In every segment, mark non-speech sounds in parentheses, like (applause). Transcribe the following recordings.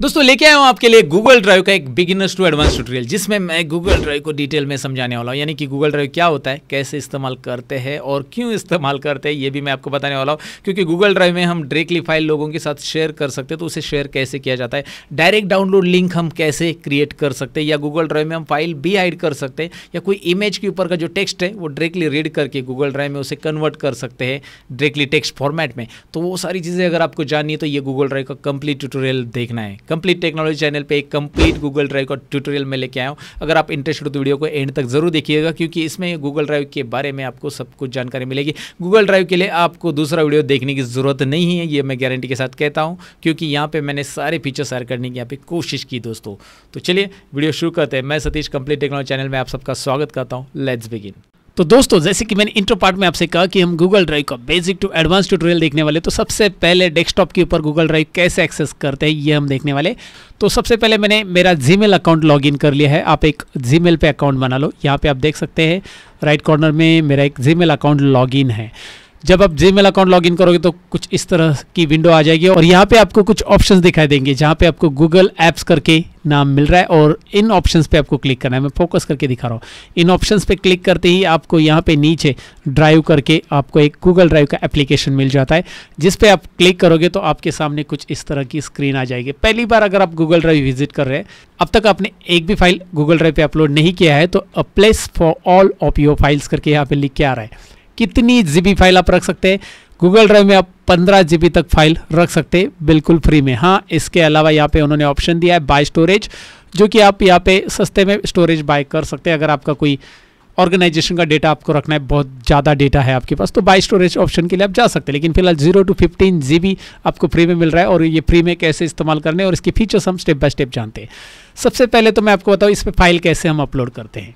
दोस्तों, लेके आया हूँ आपके लिए गूगल ड्राइव का एक बिगिनर्स टू एडवांस ट्यूटोरियल जिसमें मैं गूगल ड्राइव को डिटेल में समझाने वाला हूँ। यानी कि गूगल ड्राइव क्या होता है, कैसे इस्तेमाल करते हैं और क्यों इस्तेमाल करते हैं, ये भी मैं आपको बताने वाला हूँ। क्योंकि गूगल ड्राइव में हम डायरेक्टली फ़ाइल लोगों के साथ शेयर कर सकते हैं तो उसे शेयर कैसे किया जाता है? डायरेक्ट डाउनलोड लिंक हम कैसे क्रिएट कर सकते हैं? या गूगल ड्राइव में हम फ़ाइल भी हाइड कर सकते हैं? या कोई इमेज के ऊपर का जो टेक्स्ट है, वो डायरेक्टली रीड करके गूगल ड्राइव में उसे कन्वर्ट कर सकते हैं डायरेक्टली टेक्स्ट फॉर्मेट में। तो वो सारी चीज़ें अगर आपको जाननी है तो ये गूगल ड्राइव का कंप्लीट ट्यूटोरियल देखना है। कंप्लीट टेक्नोलॉजी चैनल पे एक कंप्लीट गूगल ड्राइव का ट्यूटोरियल में लेके आया हूँ। अगर आप इंटरेस्टेड हो तो वीडियो को एंड तक ज़रूर देखिएगा, क्योंकि इसमें गूगल ड्राइव के बारे में आपको सब कुछ जानकारी मिलेगी। गूगल ड्राइव के लिए आपको दूसरा वीडियो देखने की ज़रूरत नहीं है, ये मैं गारंटी के साथ कहता हूँ, क्योंकि यहाँ पर मैंने सारे फीचर शेयर करने की यहाँ पर कोशिश की दोस्तों। तो चलिए वीडियो शुरू करते हैं। मैं सतीश कंप्लीट टेक्नोलॉजी चैनल में आप सबका स्वागत करता हूँ। लेट्स बिगिन तो दोस्तों, जैसे कि मैंने इंट्रो पार्ट में आपसे कहा कि हम गूगल ड्राइव का बेसिक टू एडवांस ट्यूटोरियल देखने वाले तो सबसे पहले डेस्कटॉप के ऊपर गूगल ड्राइव कैसे एक्सेस करते हैं, ये हम देखने वाले तो सबसे पहले मैंने मेरा जीमेल अकाउंट लॉगिन कर लिया है। आप एक जीमेल पे अकाउंट बना लो। यहाँ पे आप देख सकते हैं राइट कॉर्नर में मेरा एक जीमेल अकाउंट लॉगिन है। जब आप जी अकाउंट लॉगिन करोगे तो कुछ इस तरह की विंडो आ जाएगी और यहाँ पे आपको कुछ ऑप्शंस दिखाई देंगे, जहाँ पे आपको गूगल ऐप्स करके नाम मिल रहा है और इन ऑप्शंस पे आपको क्लिक करना है। मैं फोकस करके दिखा रहा हूँ। इन ऑप्शंस पे क्लिक करते ही आपको यहाँ पे नीचे ड्राइव करके आपको एक गूगल ड्राइव का एप्लीकेशन मिल जाता है, जिस पे आप क्लिक करोगे तो आपके सामने कुछ इस तरह की स्क्रीन आ जाएगी। पहली बार अगर आप गूगल ड्राइव विज़िट कर रहे हैं, अब तक आपने एक भी फ़ाइल गूगल ड्राइव पे अपलोड नहीं किया है तो a place for all of your files करके यहाँ पे लिख के आ रहा है। कितनी जीबी फ़ाइल आप रख सकते हैं? गूगल ड्राइव में आप पंद्रह जी तक फ़ाइल रख सकते हैं, बिल्कुल फ्री में। हाँ इसके अलावा यहाँ पे उन्होंने ऑप्शन दिया है बाय स्टोरेज जो कि आप यहाँ पे सस्ते में स्टोरेज बाय कर सकते हैं, अगर आपका कोई ऑर्गेनाइजेशन का डेटा आपको रखना है, बहुत ज़्यादा डेटा है आपके पास तो बाई स्टोरेज ऑप्शन के लिए आप जा सकते हैं। लेकिन फ़िलहाल ज़ीरो टू फिफ्टीन जी आपको फ्री में मिल रहा है और ये फ्री में कैसे इस्तेमाल करने और इसके फीचर्स हम स्टेप बाय स्टेप जानते हैं। सबसे पहले तो मैं आपको बताऊँ, इस पर फ़ाइल कैसे हम अपलोड करते हैं।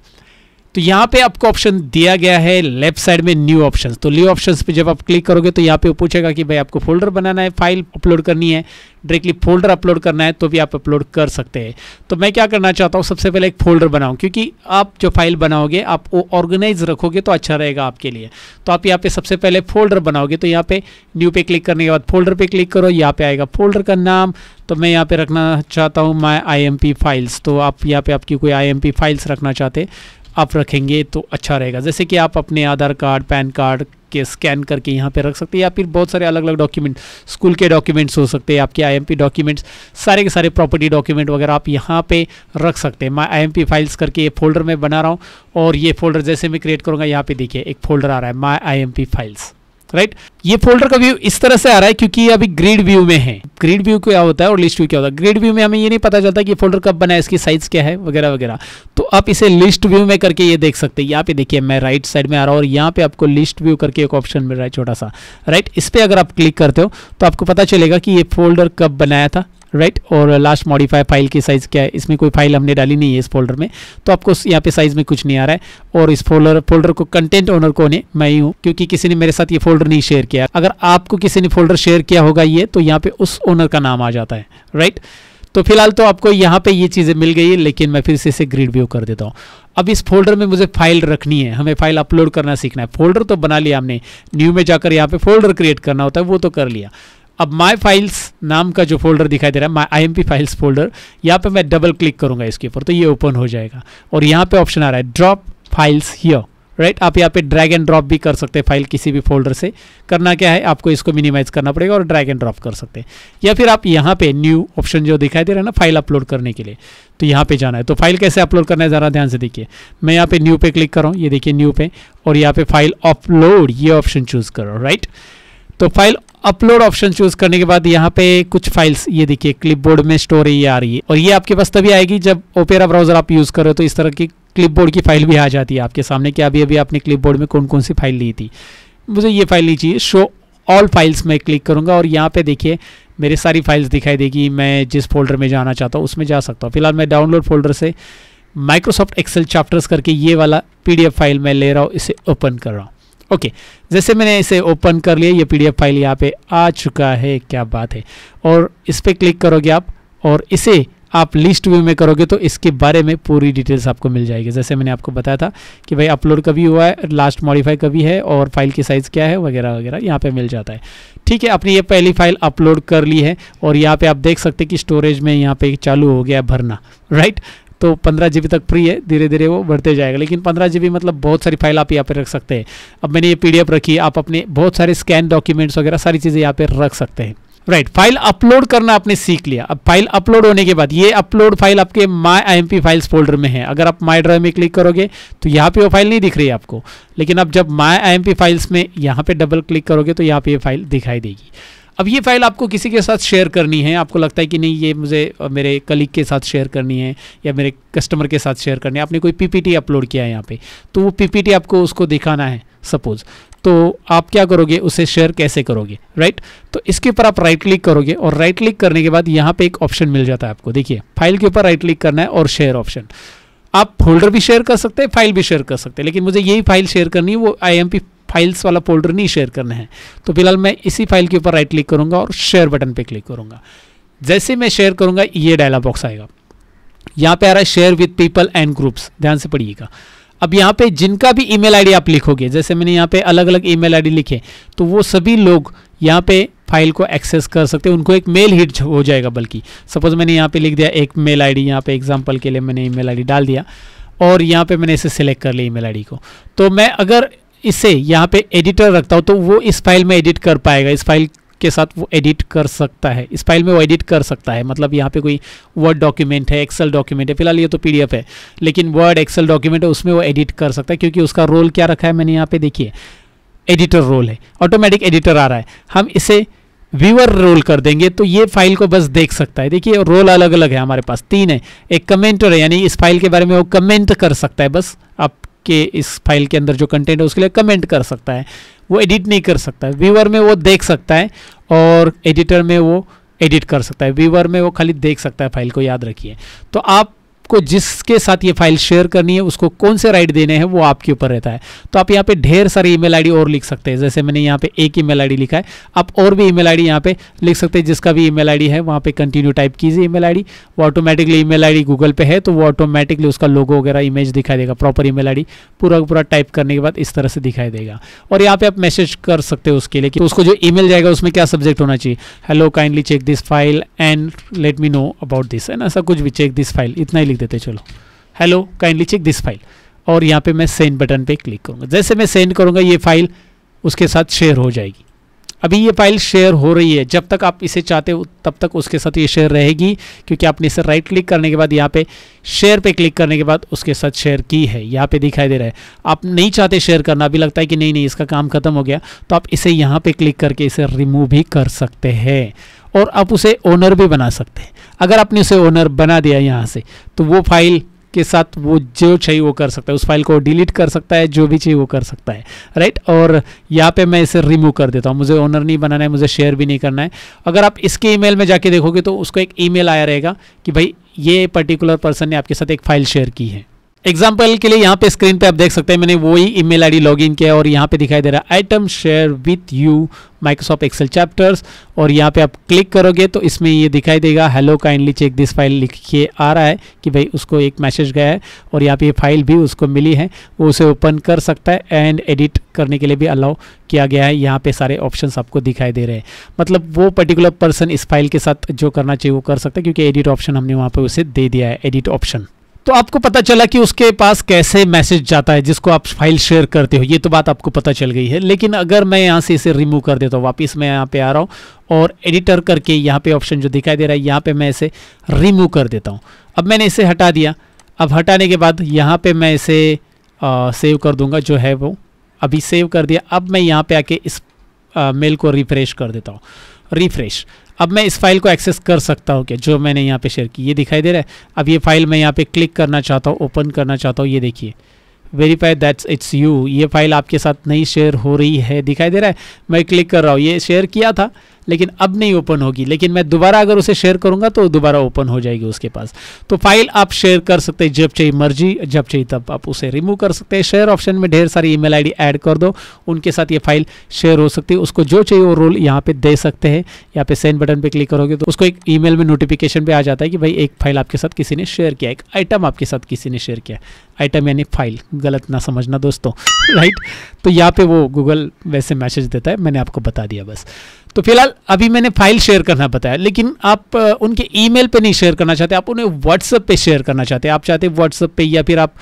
तो यहाँ पे आपको ऑप्शन दिया गया है लेफ़्ट साइड में न्यू ऑप्शंस तो न्यू ऑप्शंस पे जब आप क्लिक करोगे तो यहाँ पे पूछेगा कि भाई आपको फोल्डर बनाना है फ़ाइल अपलोड करनी है डायरेक्टली फोल्डर अपलोड करना है तो भी आप अपलोड कर सकते हैं। तो मैं क्या करना चाहता हूँ, सबसे पहले एक फोल्डर बनाऊँ, क्योंकि आप जो फ़ाइल बनाओगे, आप वो ऑर्गेनाइज रखोगे तो अच्छा रहेगा आपके लिए। तो आप यहाँ पे सबसे पहले फोल्डर बनाओगे तो यहाँ पे न्यू पे क्लिक करने के बाद फोल्डर पे क्लिक करो, यहाँ पे आएगा फोल्डर का नाम। तो मैं यहाँ पे रखना चाहता हूँ माई आई फाइल्स तो आप यहाँ पे आपकी कोई आईएमपी फाइल्स रखना चाहते आप रखेंगे तो अच्छा रहेगा। जैसे कि आप अपने आधार कार्ड, पैन कार्ड के स्कैन करके यहाँ पे रख सकते हैं या फिर बहुत सारे अलग अलग डॉक्यूमेंट, स्कूल के डॉक्यूमेंट्स हो सकते हैं, आपके आईएमपी डॉक्यूमेंट्स, सारे के सारे प्रॉपर्टी डॉक्यूमेंट वगैरह आप यहाँ पे रख सकते हैं। मैं आईएमपी फाइल्स करके ये फोल्डर में बना रहा हूँ और ये फोल्डर जैसे मैं क्रिएट करूँगा, यहाँ पर देखिए एक फोल्डर आ रहा है माई आई फाइल्स। राइट ये फोल्डर का व्यू इस तरह से आ रहा है क्योंकि ये अभी ग्रीड व्यू में है। ग्रीड व्यू क्या होता है और लिस्ट व्यू क्या होता है? ग्रीड व्यू में हमें ये नहीं पता चलता कि फोल्डर कब बना है, इसकी साइज़ क्या है, वगैरह वगैरह। तो आप इसे लिस्ट व्यू में करके ये देख सकते हैं। यहाँ पे देखिए, मैं राइट साइड में आ रहा हूँ और यहाँ पे आपको लिस्ट व्यू करके एक ऑप्शन मिल रहा है छोटा सा। राइट इस पर अगर आप क्लिक करते हो तो आपको पता चलेगा कि ये फोल्डर कब बनाया था। राइट और लास्ट मॉडिफाई फ़ाइल की साइज़ क्या है? इसमें कोई फ़ाइल हमने डाली नहीं है इस फोल्डर में तो आपको यहाँ पे साइज़ में कुछ नहीं आ रहा है। और इस फोल्डर फोल्डर को कंटेंट ओनर कौन है? मैं ही हूँ, क्योंकि किसी ने मेरे साथ ये फोल्डर नहीं शेयर किया। अगर आपको किसी ने फोल्डर शेयर किया होगा ये तो यहाँ पे उस ओनर का नाम आ जाता है। राइट तो फ़िलहाल तो आपको यहाँ पे ये चीज़ें मिल गई है, लेकिन मैं फिर से इसे ग्रीड व्यू कर देता हूँ। अब इस फोल्डर में मुझे फ़ाइल रखनी है। हमें फ़ाइल अपलोड करना सीखना है। फोल्डर तो बना लिया हमने। न्यू में जाकर यहाँ पे फोल्डर क्रिएट करना होता है, वो तो कर लिया। अब माई फाइल्स नाम का जो फोल्डर दिखाई दे रहा है my I M P files folder यहाँ पे मैं डबल क्लिक करूँगा इसके ऊपर तो ये ओपन हो जाएगा। और यहाँ पे ऑप्शन आ रहा है ड्रॉप फाइल्स हियर राइट आप यहाँ पे ड्रैग एंड ड्रॉप भी कर सकते हैं फ़ाइल किसी भी फोल्डर से। करना क्या है? आपको इसको मिनिमाइज करना पड़ेगा और ड्रैग एंड ड्रॉप कर सकते हैं। या फिर आप यहाँ पे न्यू ऑप्शन जो दिखाई दे रहा है ना फ़ाइल अपलोड करने के लिए तो यहाँ पे जाना है। तो फ़ाइल कैसे अपलोड करना है, ज़रा ध्यान से देखिए। मैं यहाँ पे न्यू पे क्लिक कर रहा हूँ, ये देखिए न्यू पे, और यहाँ पे फ़ाइल अपलोड ये ऑप्शन चूज़ करो राइट तो फ़ाइल अपलोड ऑप्शन चूज़ करने के बाद यहाँ पे कुछ फाइल्स ये देखिए क्लिपबोर्ड में स्टोर ये आ रही है। और ये आपके पास तभी आएगी जब ओपेरा ब्राउज़र आप यूज़ कर तो इस तरह की क्लिपबोर्ड की फ़ाइल भी आ जाती है आपके सामने कि अभी अभी आपने क्लिपबोर्ड में कौन कौन सी फ़ाइल ली थी। मुझे ये फ़ाइल ली चाहिए शो ऑल फाइल्स में क्लिक करूँगा और यहाँ पे देखिए, मेरे सारी फाइल्स दिखाई देगी, मैं जिस फोल्डर में जाना चाहता हूँ उसमें जा सकता हूँ। फ़िलहाल मैं डाउनलोड फोल्डर से माइक्रोसॉफ्ट एक्सेल चैप्टर्स करके ये वाला पीडीएफ फ़ाइल मैं ले रहा हूँ, इसे ओपन कर रहा हूँ। ओके जैसे मैंने इसे ओपन कर लिया, ये पीडीएफ फ़ाइल यहाँ पे आ चुका है, क्या बात है। और इस पर क्लिक करोगे आप, और इसे आप लिस्ट व्यू में करोगे तो इसके बारे में पूरी डिटेल्स आपको मिल जाएगी। जैसे मैंने आपको बताया था कि भाई अपलोड कभी हुआ है, लास्ट मॉडिफाई कभी है, और फ़ाइल की साइज़ क्या है, वगैरह वगैरह, यहाँ पे मिल जाता है। ठीक है, अपनी ये पहली फ़ाइल अपलोड कर ली है, और यहाँ पे आप देख सकते हैं कि स्टोरेज में यहाँ पे चालू हो गया भरना, राइट? तो पंद्रह जी तक फ्री है धीरे धीरे वो बढ़ते जाएगा। लेकिन पंद्रह जी मतलब बहुत सारी फ़ाइल आप यहाँ पर रख सकते हैं। अब मैंने ये पीडीएफ रखी, आप अपने बहुत सारे स्कैन डॉक्यूमेंट्स वगैरह सारी चीज़ें यहाँ पे रख सकते हैं। राइट फ़ाइल अपलोड करना आपने सीख लिया। अब फ़ाइल अपलोड होने के बाद, ये अपलोड फ़ाइल आपके माई आई फाइल्स फोल्डर में है। अगर आप माई ड्राइव में क्लिक करोगे तो यहाँ पे वो फ़ाइल नहीं दिख रही है आपको। लेकिन अब जब माई आई फाइल्स में यहाँ पे डबल क्लिक करोगे तो यहाँ पे ये फ़ाइल दिखाई देगी। अब ये फ़ाइल आपको किसी के साथ शेयर करनी है, आपको लगता है कि नहीं, ये मुझे मेरे कलीग के साथ शेयर करनी है या मेरे कस्टमर के साथ शेयर करनी है, आपने कोई पीपीटी अपलोड किया है यहाँ पे तो वो पीपीटी आपको उसको दिखाना है सपोज़ तो आप क्या करोगे, उसे शेयर कैसे करोगे राइट तो इसके ऊपर आप राइट क्लिक करोगे और राइट क्लिक करने के बाद यहाँ पे एक ऑप्शन मिल जाता है आपको, देखिए फ़ाइल के ऊपर राइट क्लिक करना है और शेयर ऑप्शन आप फोल्डर भी शेयर कर सकते हैं फ़ाइल भी शेयर कर सकते हैं, लेकिन मुझे यही फ़ाइल शेयर करनी है, वो आईएमपी फाइल्स वाला फोल्डर नहीं शेयर करना है। तो फ़िलहाल मैं इसी फ़ाइल के ऊपर राइट क्लिक करूँगा और शेयर बटन पे क्लिक करूँगा। जैसे मैं शेयर करूँगा, ये डायलॉग बॉक्स आएगा। यहाँ पे आ रहा है share with people and groups ध्यान से पढ़िएगा। अब यहाँ पे जिनका भी ईमेल आईडी आप लिखोगे, जैसे मैंने यहाँ पे अलग अलग ईमेल आईडी लिखे तो वो सभी लोग यहाँ पे फ़ाइल को एक्सेस कर सकते हैं। उनको एक मेल हिट हो जाएगा बल्कि। सपोज़ मैंने यहाँ पे लिख दिया एक मेल आईडी यहाँ पे एग्जांपल के लिए मैंने ईमेल आईडी डाल दिया और यहाँ पे मैंने इसे सिलेक्ट कर लिया ईमेल आईडी को। तो मैं अगर इसे यहाँ पे एडिटर रखता हूँ तो वो इस फ़ाइल में एडिट कर पाएगा। इस फ़ाइल के साथ वो एडिट कर सकता है। इस फ़ाइल में वो एडिट कर सकता है। मतलब यहाँ पे कोई वर्ड डॉक्यूमेंट है एक्सेल डॉक्यूमेंट है, फ़िलहाल ये तो पीडीएफ है, लेकिन वर्ड एक्सेल डॉक्यूमेंट है, उसमें वो एडिट कर सकता है, क्योंकि उसका रोल क्या रखा है मैंने यहाँ पे देखिए। एडिटर रोल है। ऑटोमेटिक एडिटर आ रहा है। हम इसे व्यूअर रोल कर देंगे तो ये फ़ाइल को बस देख सकता है। देखिए रोल अलग अलग है हमारे पास। तीन है। एक कमेंटर है, यानी इस फ़ाइल के बारे में वो कमेंट कर सकता है। बस आप के इस फ़ाइल के अंदर जो कंटेंट है, उसके लिए कमेंट कर सकता है। वो एडिट नहीं कर सकता है। व्यूवर में वो देख सकता है और एडिटर में वो एडिट कर सकता है। व्यूवर में वो खाली देख सकता है फ़ाइल को, याद रखिए। तो आप आपको जिसके साथ ये फ़ाइल शेयर करनी है, उसको कौन से राइट देने हैं, वो आपके ऊपर रहता है। तो आप यहाँ पे ढेर सारी ईमेल आईडी और लिख सकते हैं। जैसे मैंने यहाँ पे एक ईमेल आईडी लिखा है। आप और भी ईमेल आईडी यहाँ पे लिख सकते हैं, जिसका भी ईमेल आईडी है, वहाँ पे कंटिन्यू टाइप कीजिए ईमेल आईडी। वो ऑटोमेटिकली ईमेल आईडी गूगल पे है तो वो ऑटोमेटिकली उसका लोगो वगैरह इमेज दिखाई देगा प्रॉपर ईमेल आईडी। पूरा पूरा टाइप करने के बाद इस तरह से दिखाई देगा। और यहाँ पे आप मैसेज कर सकते हो उसके लिए कि उसको जो ईमेल जाएगा, उसमें क्या सब्जेक्ट होना चाहिए। Hello kindly check this file and let me know about this है ना? ऐसा कुछ भी चेक दिस फ़ाइल इतना ही लिख देते, चलो। Hello kindly check this file और यहाँ पे मैं सेंड बटन पे क्लिक करूँगा। जैसे मैं सेंड करूँगा, ये फ़ाइल उसके साथ शेयर हो जाएगी। अभी ये फ़ाइल शेयर हो रही है। जब तक आप इसे चाहते हो, तब तक उसके साथ ये शेयर रहेगी, क्योंकि आपने इसे राइट क्लिक करने के बाद, यहाँ पे शेयर पे क्लिक करने के बाद उसके साथ शेयर की है। यहाँ पे दिखाई दे रहा है। आप नहीं चाहते शेयर करना, अभी लगता है कि नहीं नहीं, इसका काम खत्म हो गया तो आप इसे यहाँ पर क्लिक करके इसे रिमूव भी कर सकते हैं। और आप उसे ओनर भी बना सकते हैं। अगर आपने उसे ओनर बना दिया यहाँ से तो वो फ़ाइल के साथ वो जो चाहिए वो कर सकता है। उस फ़ाइल को डिलीट कर सकता है, जो भी चाहिए वो कर सकता है राइट और यहाँ पे मैं इसे रिमूव कर देता हूँ। मुझे ओनर नहीं बनाना है, मुझे शेयर भी नहीं करना है। अगर आप इसके ईमेल में जाके देखोगे तो उसको एक ईमेल आया रहेगा कि भाई, ये पर्टिकुलर पर्सन ने आपके साथ एक फ़ाइल शेयर की है। एग्ज़ाम्पल के लिए यहाँ पे स्क्रीन पे आप देख सकते हैं, मैंने वही ईमेल आईडी लॉगिन किया और यहाँ पे दिखाई दे रहा है item share with you Microsoft Excel chapters और यहाँ पे आप क्लिक करोगे तो इसमें ये दिखाई देगा hello kindly check this file लिख के आ रहा है कि भाई उसको एक मैसेज गया है और यहाँ पे ये फ़ाइल भी उसको मिली है, वो उसे ओपन कर सकता है एंड एडिट करने के लिए भी अलाउ किया गया है, यहाँ पे सारे ऑप्शंस आपको दिखाई दे रहे हैं। मतलब वो पर्टिकुलर पर्सन इस फ़ाइल के साथ जो करना चाहिए वो कर सकता है, क्योंकि एडिट ऑप्शन हमने वहाँ पर उसे दे दिया है एडिट ऑप्शन तो आपको पता चला कि उसके पास कैसे मैसेज जाता है जिसको आप फ़ाइल शेयर करते हो ये तो बात आपको पता चल गई है। लेकिन अगर मैं यहाँ से इसे रिमूव कर देता हूँ वापस मैं यहाँ पे आ रहा हूँ और एडिटर करके यहाँ पे ऑप्शन जो दिखाई दे रहा है यहाँ पे मैं इसे रिमूव कर देता हूँ। अब मैंने इसे हटा दिया। अब हटाने के बाद यहाँ पर मैं इसे आ, सेव कर दूँगा जो है वो अभी सेव कर दिया। अब मैं यहाँ पर आके इस आ, मेल को रिफ्रेश कर देता हूँ। रिफ्रेश अब मैं इस फ़ाइल को एक्सेस कर सकता हूँ क्या? जो मैंने यहाँ पे शेयर की, ये दिखाई दे रहा है? अब ये फ़ाइल मैं यहाँ पे क्लिक करना चाहता हूँ ओपन करना चाहता हूँ, ये देखिए। वेरीफाई दैट्स इट्स यू ये फ़ाइल आपके साथ नहीं शेयर हो रही है, दिखाई दे रहा है? मैं क्लिक कर रहा हूँ, ये शेयर किया था। लेकिन अब नहीं ओपन होगी। लेकिन मैं दोबारा अगर उसे शेयर करूँगा तो दोबारा ओपन हो जाएगी उसके पास। तो फ़ाइल आप शेयर कर सकते हैं जब चाहिए मर्ज़ी, जब चाहिए तब आप उसे रिमूव कर सकते हैं। शेयर ऑप्शन में ढेर सारी ईमेल आईडी ऐड कर दो। उनके साथ ये फ़ाइल शेयर हो सकती है। उसको जो चाहिए वो रोल यहाँ पे दे सकते हैं। यहाँ पे सेंड बटन पे क्लिक करोगे तो उसको एक ईमेल में नोटिफिकेशन पे आ जाता है कि भाई एक फ़ाइल आपके साथ किसी ने शेयर किया एक आइटम आपके साथ किसी ने शेयर किया आइटम यानी फ़ाइल गलत ना समझना दोस्तों। (laughs) राइट तो यहाँ पे वो गूगल वैसे मैसेज देता है। मैंने आपको बता दिया बस। तो फ़िलहाल अभी मैंने फ़ाइल शेयर करना बताया, लेकिन आप उनके ईमेल पे नहीं शेयर करना चाहते, आप उन्हें व्हाट्सएप पे शेयर करना चाहते आप चाहते व्हाट्सएप पे या फिर आप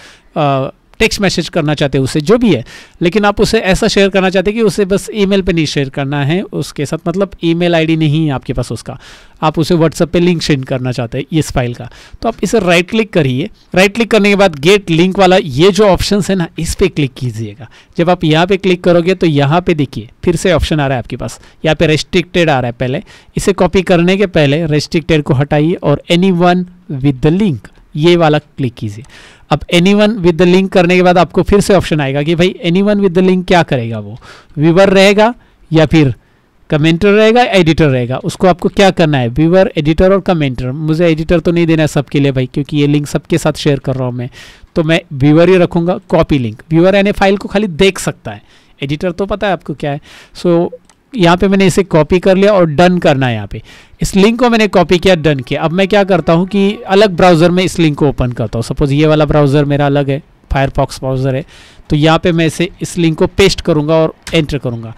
टेक्स्ट मैसेज करना चाहते हैं, उसे जो भी है, लेकिन आप उसे ऐसा शेयर करना चाहते कि उसे बस ईमेल पे नहीं शेयर करना है, उसके साथ मतलब ईमेल आईडी नहीं है आपके पास उसका। आप उसे व्हाट्सएप पे लिंक सेंड करना चाहते हैं, इस फ़ाइल का। तो आप इसे राइट क्लिक करिए। राइट क्लिक करने के बाद गेट लिंक वाला ये जो ऑप्शन है ना, इस पर क्लिक कीजिएगा। जब आप यहाँ पे क्लिक करोगे तो यहाँ पे देखिए, फिर से ऑप्शन आ रहा है आपके पास। यहाँ पे रेस्ट्रिक्टेड आ रहा है पहले। इसे कॉपी करने के पहले रेस्ट्रिक्टेड को हटाइए और anyone with the link ये वाला क्लिक कीजिए। अब anyone with the link करने के बाद आपको फिर से ऑप्शन आएगा कि भाई anyone with the link क्या करेगा वो? व्यूवर रहेगा या फिर कमेंटर रहेगा एडिटर रहेगा? उसको आपको क्या करना है? व्यूवर एडिटर और कमेंटर मुझे एडिटर तो नहीं देना है सबके लिए भाई क्योंकि ये लिंक सबके साथ शेयर कर रहा हूँ मैं। तो मैं व्यूवर ही रखूँगा कॉपी लिंक व्यूवर यानी फ़ाइल को खाली देख सकता है। एडिटर तो पता है आपको क्या है। सो so, यहाँ पे मैंने इसे कॉपी कर लिया और डन करना है यहाँ पे। इस लिंक को मैंने कॉपी किया डन किया। अब मैं क्या करता हूँ कि अलग ब्राउज़र में इस लिंक को ओपन करता हूँ। सपोज़ ये वाला ब्राउज़र मेरा अलग है फायरफॉक्स ब्राउज़र है तो यहाँ पे मैं इसे इस लिंक को पेस्ट करूँगा और एंटर करूँगा।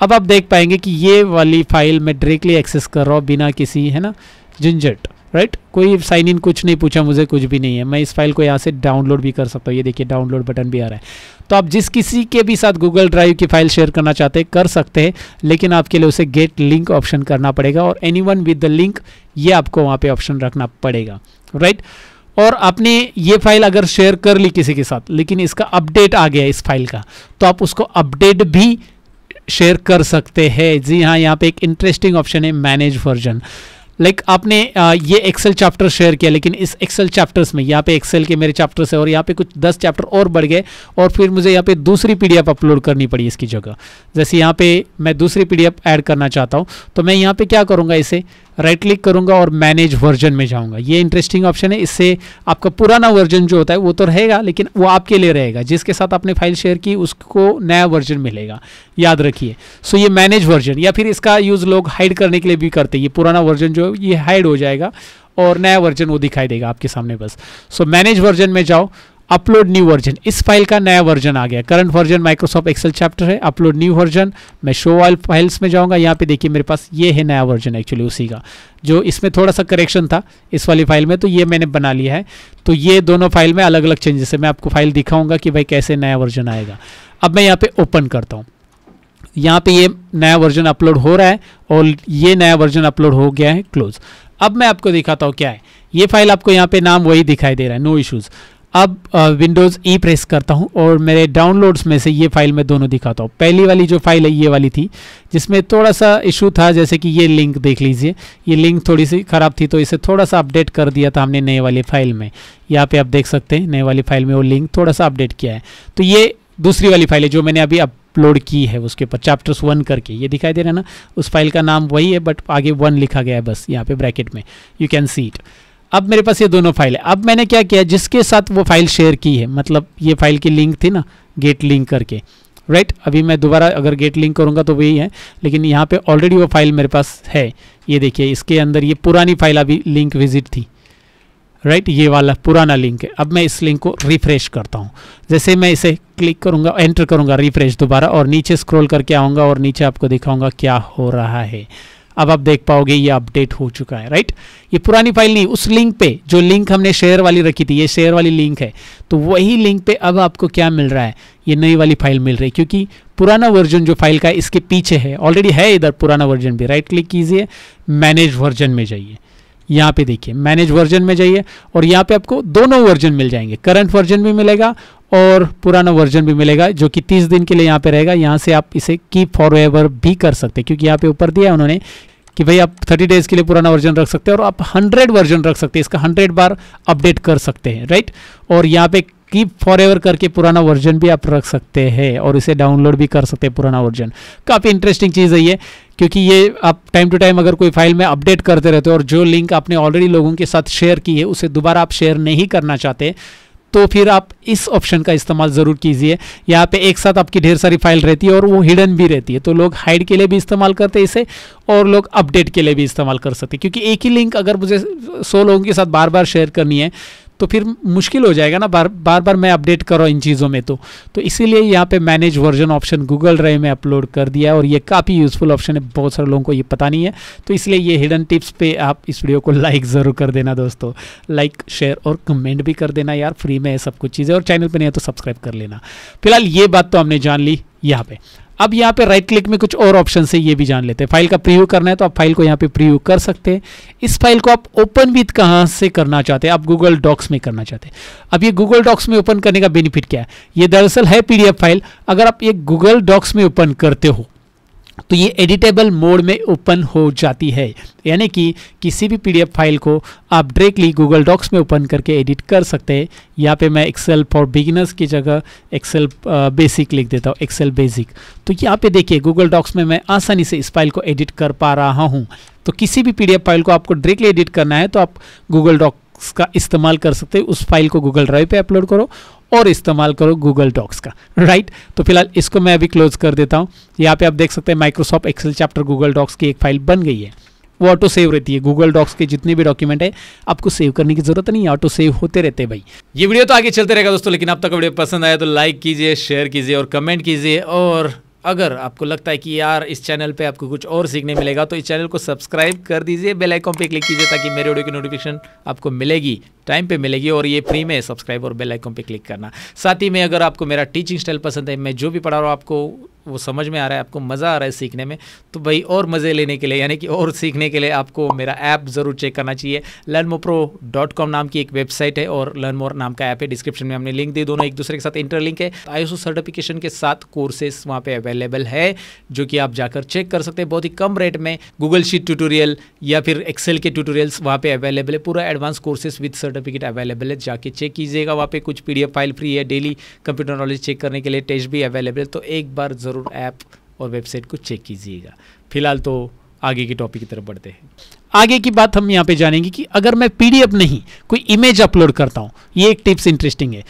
अब आप देख पाएँगे कि ये वाली फ़ाइल मैं डायरेक्टली एक्सेस कर रहा हूँ बिना किसी, है ना, झंझट। राइट कोई साइन इन कुछ नहीं पूछा, मुझे कुछ भी नहीं है। मैं इस फ़ाइल को यहाँ से डाउनलोड भी कर सकता हूँ। ये देखिए डाउनलोड बटन भी आ रहा है। तो आप जिस किसी के भी साथ गूगल ड्राइव की फ़ाइल शेयर करना चाहते हैं, कर सकते हैं, लेकिन आपके लिए उसे गेट लिंक ऑप्शन करना पड़ेगा और anyone with the link ये आपको वहाँ पे ऑप्शन रखना पड़ेगा। राइट और आपने ये फ़ाइल अगर शेयर कर ली किसी के साथ, लेकिन इसका अपडेट आ गया इस फ़ाइल का तो आप उसको अपडेट भी शेयर कर सकते हैं। जी हाँ यहाँ पे एक इंटरेस्टिंग ऑप्शन है मैनेज वर्जन लाइक like, आपने ये एक्सेल चैप्टर शेयर किया लेकिन इस एक्सेल चैप्टर्स में यहाँ पे एक्सेल के मेरे चैप्टर्स है और यहाँ पे कुछ दस चैप्टर और बढ़ गए और फिर मुझे यहाँ पे दूसरी पीडीएफ अपलोड करनी पड़ी इसकी जगह। जैसे यहाँ पे मैं दूसरी पीडीएफ ऐड करना चाहता हूँ तो मैं यहाँ पे क्या करूँगा इसे? राइट क्लिक करूँगा और मैनेज वर्जन में जाऊँगा। ये इंटरेस्टिंग ऑप्शन है। इससे आपका पुराना वर्जन जो होता है, वो तो रहेगा, लेकिन वो आपके लिए रहेगा। जिसके साथ आपने फ़ाइल शेयर की, उसको नया वर्जन मिलेगा। याद रखिए। सो ये मैनेज वर्जन या फिर इसका यूज़ लोग हाइड करने के लिए भी करते हैं। ये पुराना वर्जन जो है ये हाइड हो जाएगा और नया वर्जन वो दिखाई देगा आपके सामने बस। सो मैनेज वर्जन में जाओ। अपलोड न्यू वर्जन इस फ़ाइल का नया वर्जन आ गया। Current version Microsoft Excel chapter है। अपलोड न्यू वर्जन मैं शो ऑल फाइल्स में जाऊँगा। यहाँ पे देखिए मेरे पास ये है नया वर्जन एक्चुअली उसी का, जो इसमें थोड़ा सा करेक्शन था इस वाली फ़ाइल में तो ये मैंने बना लिया है। तो ये दोनों फ़ाइल में अलग अलग चेंजेस है। मैं आपको फ़ाइल दिखाऊँगा कि भाई कैसे नया वर्जन आएगा। अब मैं यहाँ पे ओपन करता हूँ। यहाँ पे ये नया वर्जन अपलोड हो रहा है और ये नया वर्जन अपलोड हो गया है। क्लोज अब मैं आपको दिखाता हूँ क्या है। ये फ़ाइल आपको यहाँ पे नाम वही दिखाई दे रहा है। नो इश्यूज़ अब विंडोज़ ई प्रेस करता हूँ और मेरे डाउनलोड्स में से ये फ़ाइल मैं दोनों दिखाता हूँ। पहली वाली जो फ़ाइल है, ये वाली थी, जिसमें थोड़ा सा इशू था, जैसे कि ये लिंक देख लीजिए। ये लिंक थोड़ी सी ख़राब थी तो इसे थोड़ा सा अपडेट कर दिया था हमने नए वाली फ़ाइल में। यहाँ पे आप देख सकते हैं, नए वाली फ़ाइल में वो लिंक थोड़ा सा अपडेट किया है। तो ये दूसरी वाली फ़ाइल है, जो मैंने अभी अपलोड की है, उसके ऊपर चैप्टर्स वन करके। ये दिखाई दे रहा है ना, उस फ़ाइल का नाम वही है बट आगे वन लिखा गया है बस, यहाँ पे ब्रैकेट में। यू कैन सी इट अब मेरे पास ये दोनों फ़ाइल है। अब मैंने क्या किया, जिसके साथ वो फ़ाइल शेयर की है मतलब ये फ़ाइल की लिंक थी ना गेट लिंक करके राइट right? अभी मैं दोबारा अगर गेट लिंक करूँगा तो वही है, लेकिन यहाँ पे ऑलरेडी वो फ़ाइल मेरे पास है। ये देखिए, इसके अंदर ये पुरानी फ़ाइल अभी लिंक विज़िट थी राइट right? ये वाला पुराना लिंक है। अब मैं इस लिंक को रिफ्रेश करता हूँ। जैसे मैं इसे क्लिक करूँगा एंटर करूँगा रिफ्रेश दोबारा, और नीचे स्क्रॉल करके आऊँगा और नीचे आपको दिखाऊँगा क्या हो रहा है। अब आप देख पाओगे ये अपडेट हो चुका है राइट ये पुरानी फ़ाइल नहीं, उस लिंक पे जो लिंक हमने शेयर वाली रखी थी, ये शेयर वाली लिंक है। तो वही लिंक पे अब आपको क्या मिल रहा है? ये नई वाली फ़ाइल मिल रही है, क्योंकि पुराना वर्जन जो फ़ाइल का इसके पीछे है ऑलरेडी है इधर पुराना वर्जन भी राइट क्लिक कीजिए मैनेज वर्जन में जाइए। यहाँ पे देखिए मैनेज वर्जन में जाइए और यहाँ पे आपको दोनों वर्जन मिल जाएँगे। करंट वर्जन भी मिलेगा और पुराना वर्जन भी मिलेगा, जो कि 30 दिन के लिए यहाँ पे रहेगा। यहाँ से आप इसे कीप फॉर भी कर सकते हैं, क्योंकि यहाँ पे ऊपर दिया है उन्होंने कि भाई आप 30 डेज़ के लिए पुराना वर्जन रख सकते हैं और आप 100 वर्जन रख सकते हैं। इसका 100 बार अपडेट कर सकते हैं राइट और यहाँ पे कीप फॉर करके पुराना वर्जन भी आप रख सकते हैं और इसे डाउनलोड भी कर सकते हैं पुराना वर्जन। काफ़ी इंटरेस्टिंग चीज़ है ये, क्योंकि ये आप टाइम टू टाइम अगर कोई फ़ाइल में अपडेट करते रहते हो और जो लिंक आपने ऑलरेडी लोगों के साथ शेयर की है, उसे दोबारा आप शेयर नहीं करना चाहते तो फिर आप इस ऑप्शन का इस्तेमाल ज़रूर कीजिए। यहाँ पे एक साथ आपकी ढेर सारी फ़ाइल रहती है और वो हिडन भी रहती है। तो लोग हाइड के लिए भी इस्तेमाल करते हैं इसे और लोग अपडेट के लिए भी इस्तेमाल कर सकते हैं। क्योंकि एक ही लिंक अगर मुझे सौ लोगों के साथ बार बार शेयर करनी है तो फिर मुश्किल हो जाएगा ना, बार बार बार मैं अपडेट करो इन चीज़ों में तो। तो इसीलिए यहाँ पे manage version option Google drive में अपलोड कर दिया है और ये काफ़ी यूज़फुल ऑप्शन है, बहुत सारे लोगों को ये पता नहीं है। तो इसलिए ये हिडन टिप्स पे आप इस वीडियो को लाइक ज़रूर कर देना दोस्तों। लाइक शेयर और कमेंट भी कर देना यार फ्री में है सब कुछ चीज़ें। और चैनल पर नहीं है तो सब्सक्राइब कर लेना। फ़िलहाल ये बात तो हमने जान ली यहाँ पे। अब यहाँ पे राइट क्लिक में कुछ और ऑप्शन है ये भी जान लेते हैं। फ़ाइल का प्रीव्यू करना है तो आप फ़ाइल को यहाँ पे प्रीव्यू कर सकते हैं। इस फ़ाइल को आप ओपन विथ कहाँ से करना चाहते हैं? आप गूगल डॉक्स में करना चाहते हैं। अब ये गूगल डॉक्स में ओपन करने का बेनिफिट क्या है? ये दरअसल है पीडीएफ फ़ाइल अगर आप ये गूगल डॉक्स में ओपन करते हो तो ये एडिटेबल मोड में ओपन हो जाती है। यानी कि किसी भी पीडीएफ फ़ाइल को आप डायरेक्टली गूगल डॉक्स में ओपन करके एडिट कर सकते हैं। यहाँ पे मैं एक्सेल फॉर बिगिनर्स की जगह एक्सेल बेसिक लिख देता हूँ एक्सेल बेसिक तो यहाँ पे देखिए गूगल डॉक्स में मैं आसानी से इस फ़ाइल को एडिट कर पा रहा हूँ। तो किसी भी पीडीएफ फ़ाइल को आपको डायरेक्टली एडिट करना है तो आप गूगल डॉक्स का इस्तेमाल कर सकते हैं। उस फ़ाइल को गूगल ड्राइव पे अपलोड करो और इस्तेमाल करो गूगल डॉक्स का राइट तो फ़िलहाल इसको मैं अभी क्लोज कर देता हूँ। यहाँ पे आप देख सकते हैं Microsoft Excel chapter Google Docs की एक फ़ाइल बन गई है। वो ऑटो सेव रहती है। गूगल डॉक्स के जितने भी डॉक्यूमेंट है, आपको सेव करने की ज़रूरत नहीं है। ऑटो सेव होते रहते हैं भाई। ये वीडियो तो आगे चलते रहेगा दोस्तों, लेकिन अब तक वीडियो पसंद आया तो लाइक कीजिए शेयर कीजिए और कमेंट कीजिए। और अगर आपको लगता है कि यार इस चैनल पे आपको कुछ और सीखने मिलेगा तो इस चैनल को सब्सक्राइब कर दीजिए। बेल आइकॉन पे क्लिक कीजिए ताकि मेरे वीडियो की नोटिफिकेशन आपको मिलेगी। टाइम पे मिलेगी और ये फ्री में सब्सक्राइब और बेल आइकॉन पे क्लिक करना। साथ ही में अगर आपको मेरा टीचिंग स्टाइल पसंद है, मैं जो भी पढ़ा रहा हूँ, आपको वो समझ में आ रहा है, आपको मज़ा आ रहा है सीखने में तो भाई और मज़े लेने के लिए, यानी कि और सीखने के लिए आपको मेरा ऐप ज़रूर चेक करना चाहिए। लर्न मो प्रो डॉट कॉम नाम की एक वेबसाइट है और लर्न मोर नाम का ऐप है। डिस्क्रिप्शन में हमने लिंक दी, दोनों एक दूसरे के साथ इंटरलिंक है। आई सर्टिफिकेशन के साथ कोर्सेस वहाँ पर अवेलेबल है, जो कि आप जाकर चेक कर सकते हैं। बहुत ही कम रेट में गूगल शीट ट्यूटोरियल या फिर एक्सेल के ट्यूटोरियल्स वहाँ पर अवेलेबल है। पूरा advance courses with certificate available है, जाके चेक कीजिएगा। वहाँ पे कुछ पीडीएफ फ़ाइल फ्री है डेली कंप्यूटर नॉलेज चेक करने के लिए टेस्ट भी अवेलेबल तो एक बार ज़रूर ऐप और वेबसाइट को चेक कीजिएगा। फ़िलहाल तो आगे की टॉपिक की तरफ़ बढ़ते हैं। आगे की बात हम यहाँ पे जानेंगे कि अगर मैं पीडीएफ नहीं, कोई इमेज अपलोड करता हूँ, ये एक टिप्स इंटरेस्टिंग है।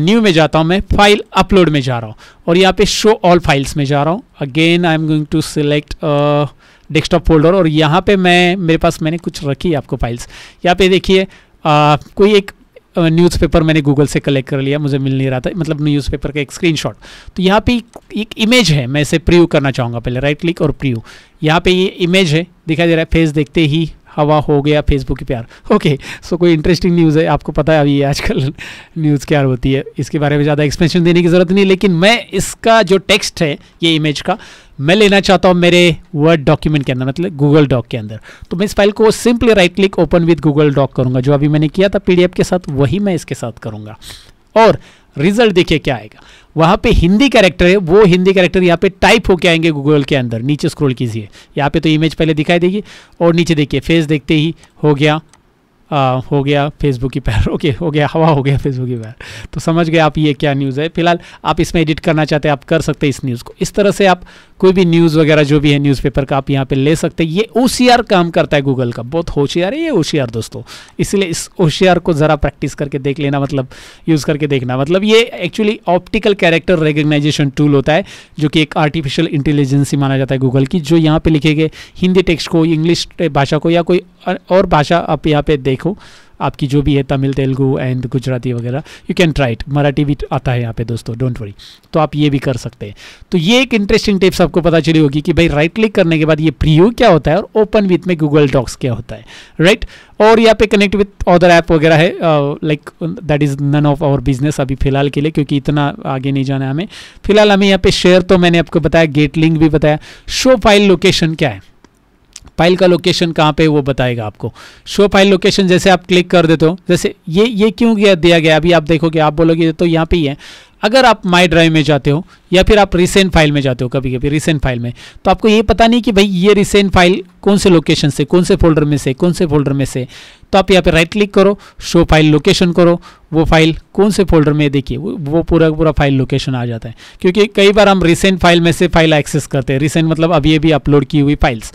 न्यू में जाता हूँ मैं फ़ाइल अपलोड में जा रहा हूँ और यहाँ पे शो ऑल फाइल्स में जा रहा हूँ। Again I am going to select desktop folder और यहाँ पे मैं, मेरे पास मैंने कुछ रखी है आपको फाइल्स यहाँ पे देखिए कोई एक न्यूज़पेपर मैंने गूगल से कलेक्ट कर लिया, मुझे मिल नहीं रहा था मतलब न्यूज़पेपर का एक स्क्रीनशॉट तो यहाँ पे एक इमेज है, मैं इसे प्रीव्यू करना चाहूँगा पहले राइट क्लिक और प्रीव्यू यहाँ पे ये इमेज है, दिखाई दे रहा है फेस देखते ही हवा हो गया फेसबुक की प्यार। ओके सो कोई इंटरेस्टिंग न्यूज़ है, आपको पता है अभी आजकल न्यूज़ क्या होती है। इसके बारे में ज़्यादा एक्सप्लेनेशन देने की ज़रूरत नहीं, लेकिन मैं इसका जो टेक्स्ट है, ये इमेज का मैं लेना चाहता हूँ मेरे वर्ड डॉक्यूमेंट के अंदर मतलब गूगल डॉक के अंदर। तो मैं इस फ़ाइल को simply right click open with Google doc करूँगा। जो अभी मैंने किया था पीडीएफ के साथ, वही मैं इसके साथ करूँगा। और रिज़ल्ट देखिए क्या आएगा। वहाँ पे हिंदी कैरेक्टर है, वो हिंदी कैरेक्टर यहाँ पे टाइप होके आएँगे गूगल के अंदर। नीचे स्क्रॉल कीजिए। यहाँ पे तो इमेज पहले दिखाई देगी, और नीचे देखिए फेस देखते ही हो गया। आ, हो गया फेसबुक की पैर ओके हो गया हवा हो गया फेसबुक की पैर। तो समझ गए आप ये क्या न्यूज़ है। फ़िलहाल आप इसमें एडिट करना चाहते हैं आप कर सकते हैं इस न्यूज़ को। इस तरह से आप कोई भी न्यूज़ वगैरह जो भी है न्यूज़पेपर का आप यहाँ पे ले सकते हैं। ये ओसीआर काम करता है गूगल का। बहुत होशियार है ये होशियार दोस्तों। इसलिए इस होशियार को ज़रा प्रैक्टिस करके देख लेना मतलब यूज़ करके देखना। मतलब ये actually optical character recognition tool होता है जो कि एक आर्टिफिशियल इंटेलिजेंसी माना जाता है गूगल की जो यहाँ पे लिखे गए हिंदी टेक्स्ट को इंग्लिश भाषा को या कोई और भाषा आप यहाँ पे देखो आपकी जो भी है, तमिल, तेलुगु, एंड गुजराती वगैरह you can try it Marathi भी आता है यहाँ पे दोस्तों डोंट वरी तो आप ये भी कर सकते हैं। तो ये एक इंटरेस्टिंग टिप्स आपको पता चली होगी कि भाई राइट क्लिक करने के बाद ये प्रीव्यू क्या होता है और ओपन विथ में गूगल डॉक्स क्या होता है। राइट और यहाँ पे कनेक्ट विथ अदर ऐप वगैरह है like that is none of our business अभी फ़िलहाल के लिए, क्योंकि इतना आगे नहीं जाना है हमें। फ़िलहाल हमें यहाँ पे शेयर तो मैंने आपको बताया गेट लिंक भी बताया। शो फ़ाइल लोकेशन क्या है? फ़ाइल का लोकेशन कहाँ पे वो बताएगा आपको। शो फ़ाइल लोकेशन जैसे आप क्लिक कर देते हो जैसे ये ये क्यों दिया गया? अभी आप देखोगे आप बोलोगे तो यहाँ पे ही है। अगर आप माई ड्राइव में जाते हो या फिर आप रिसेंट फ़ाइल में जाते हो कभी कभी रिसेंट फ़ाइल में तो आपको ये पता नहीं कि भाई ये रिसेंट फ़ाइल कौन से लोकेशन से कौन से फोल्डर में से कौन से फोल्डर में से। तो आप यहाँ पे राइट क्लिक करो शो फ़ाइल लोकेशन करो वो फ़ाइल कौन से फोल्डर में देखिए वो, पूरा पूरा फ़ाइल लोकेशन आ जाता है। क्योंकि कई बार हम रिसेंट फ़ाइल में से फ़ाइल एक्सेस करते हैं रिसेंट मतलब अभी अभी अपलोड की हुई फाइल्स